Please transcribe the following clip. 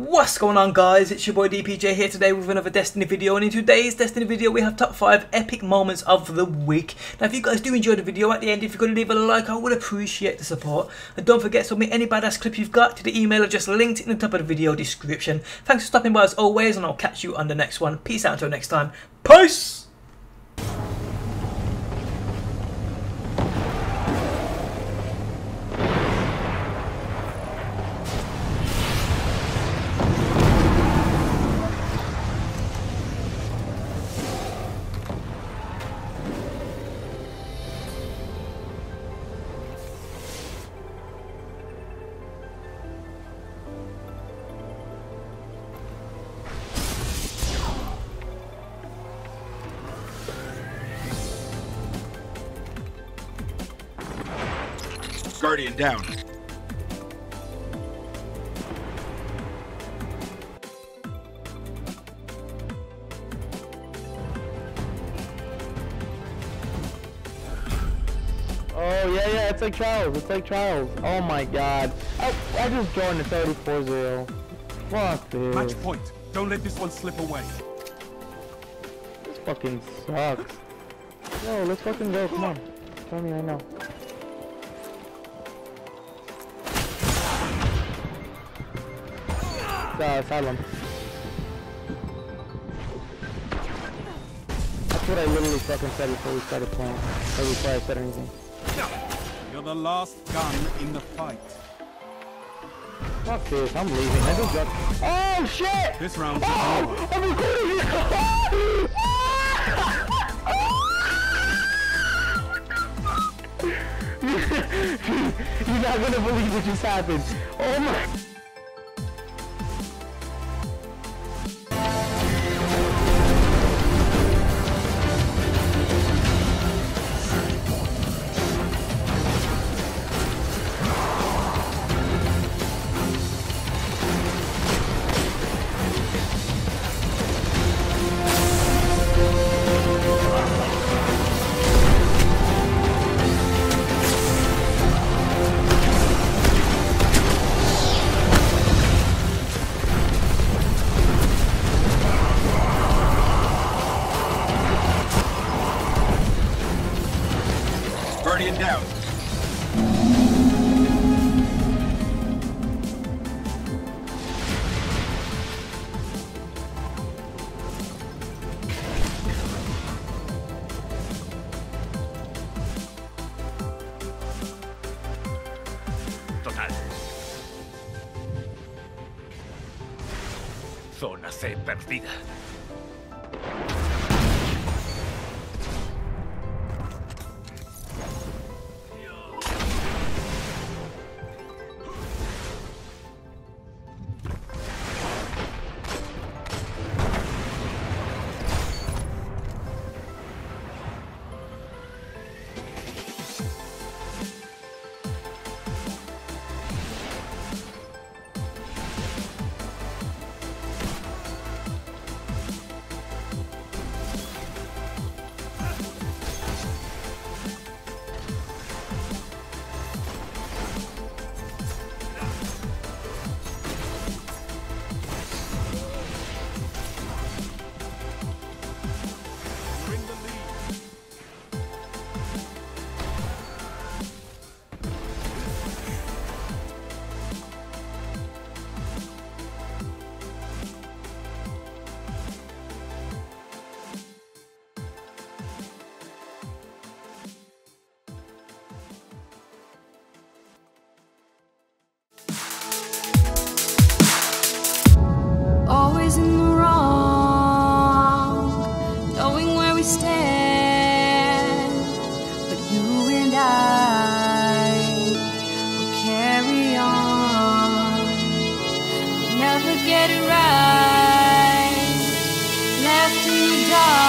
What's going on guys, it's your boy DPJ here today with another Destiny video and in today's Destiny video we have top 5 epic moments of the week. Now if you guys do enjoy the video at the end, if going to leave a like I would appreciate the support. And don't forget to submit any badass clip you've got to the email address linked in the top of the video description. Thanks for stopping by as always and I'll catch you on the next one. Peace out until next time. Peace! Guardian down. Oh, yeah, yeah, it's like Trials. It's like Trials. Oh my god. I, I just joined the 34-0. Fuck this. Match point. Don't let this one slip away. This fucking sucks. Yo, let's fucking go. Come on. Tell me right now. Uh, Asylum. That's what I literally fucking said before we started playing. Or before I said anything. You're the last gun in the fight. Fuck this, I'm leaving. I just got. Oh shit! This round's Oh! I'm recording it! You're not gonna believe what just happened. Oh my. Total. Zona C perdida. empty dark.